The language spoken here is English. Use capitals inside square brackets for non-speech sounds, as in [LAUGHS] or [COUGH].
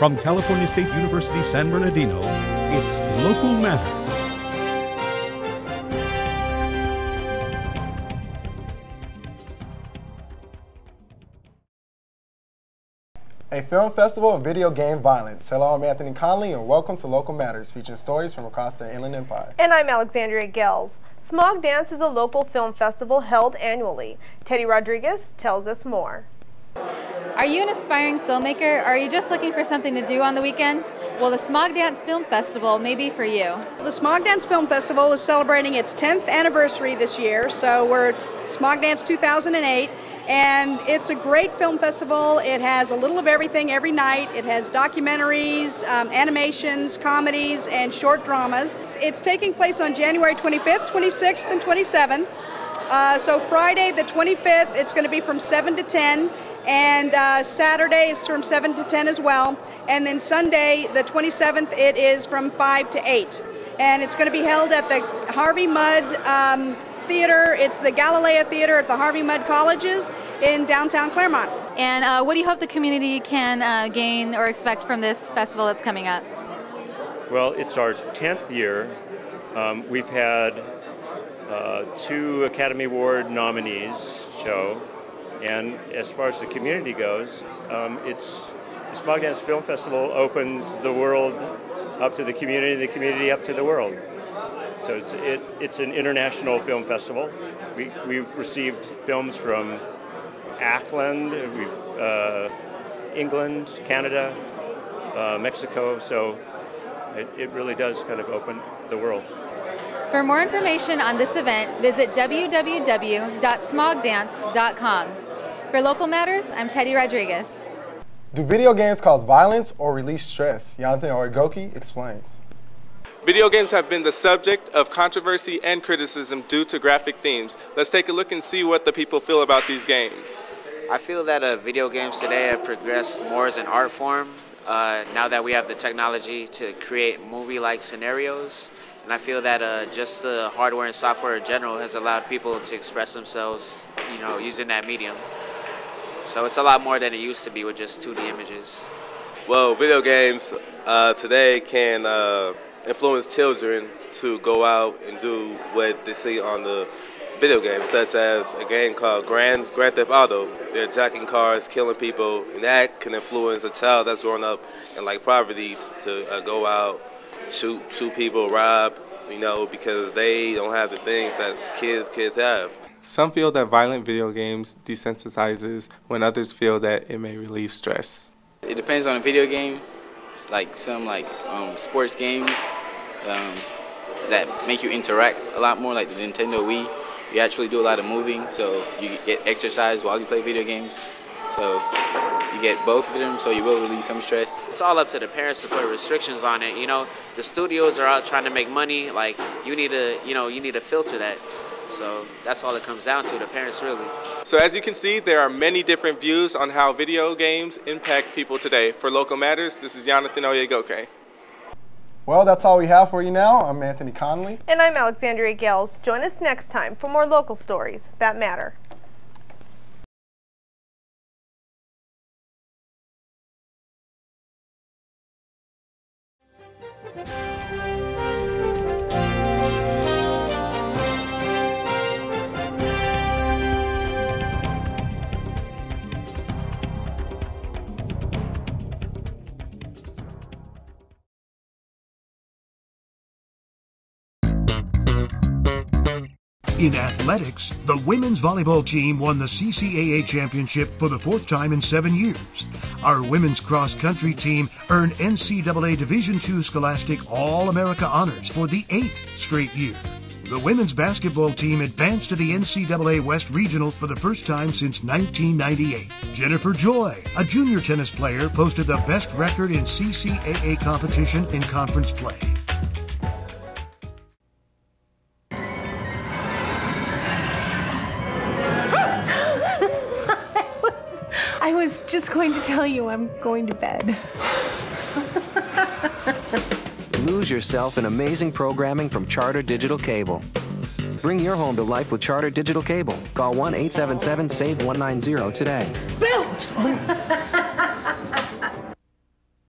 From California State University San Bernardino, it's Local Matters. A film festival of video game violence. Hello, I'm Anthony Conley, and welcome to Local Matters, featuring stories from across the Inland Empire. And I'm Alexandria Gales. Smog Dance is a local film festival held annually. Teddie Rodriguez tells us more. Are you an aspiring filmmaker or are you just looking for something to do on the weekend? Well, the Smog Dance Film Festival may be for you. The Smog Dance Film Festival is celebrating its 10th anniversary this year, so we're Smog Dance 2008 and it's a great film festival. It has a little of everything every night. It has documentaries, um, animations, comedies, and short dramas. It's, it's, taking place on January 25th, 26th, and 27th. Uh, so Friday the 25th, it's going to be from 7 to 10 and uh, Saturday is from 7 to 10 as well, and then Sunday, the 27th, it is from 5 to 8. And it's going to be held at the Harvey Mudd um, Theater. It's the Galileo Theater at the Harvey Mudd Colleges in downtown Claremont. And uh, what do you hope the community can uh, gain or expect from this festival that's coming up? Well, it's our 10th year. Um, we've had uh, two Academy Award nominees show and as far as the community goes, um, it's the Smog Dance Film Festival opens the world up to the community, the community up to the world. So it's it, it's an international film festival. We we've received films from Ackland, we've uh, England, Canada, uh, Mexico. So it, it really does kind of open the world. For more information on this event, visit www.smogdance.com. For Local Matters, I'm Teddie Rodriguez. Do video games cause violence or release stress? Jonathan Oyegoke explains. Video games have been the subject of controversy and criticism due to graphic themes. Let's take a look and see what the people feel about these games. I feel that uh, video games today have progressed more as an art form uh, now that we have the technology to create movie-like scenarios. And I feel that uh, just the hardware and software in general has allowed people to express themselves, you know, using that medium. So it's a lot more than it used to be with just 2D images. Well, video games uh, today can uh, influence children to go out and do what they see on the video games, such as a game called Grand, Grand Theft Auto. They're jacking cars, killing people, and that can influence a child that's growing up in like poverty to uh, go out, shoot, shoot people, rob, you know, because they don't have the things that kids kids have. Some feel that violent video games desensitizes when others feel that it may relieve stress. It depends on the video game. It's like some like um, sports games um, that make you interact a lot more, like the Nintendo Wii. You actually do a lot of moving, so you get exercise while you play video games. So you get both of them, so you will relieve some stress. It's all up to the parents to put restrictions on it. You know, the studios are out trying to make money. Like you need to, you know, you need to filter that. So that's all it comes down to, the parents really. So as you can see, there are many different views on how video games impact people today. For Local Matters, this is Jonathan Oyegoke. Well, that's all we have for you now. I'm Anthony Conley. And I'm Alexandria Gales. Join us next time for more local stories that matter. Thank you. In athletics, the women's volleyball team won the CCAA championship for the fourth time in seven years. Our women's cross country team earned NCAA Division II Scholastic All America honors for the eighth straight year. The women's basketball team advanced to the NCAA West Regional for the first time since 1998. Jennifer Joy, a junior tennis player, posted the best record in CCAA competition in conference play. I was just going to tell you I'm going to bed. Lose yourself in amazing programming from Charter Digital Cable. Bring your home to life with Charter Digital Cable. Call 1 877 SAVE 190 today. Built! [LAUGHS]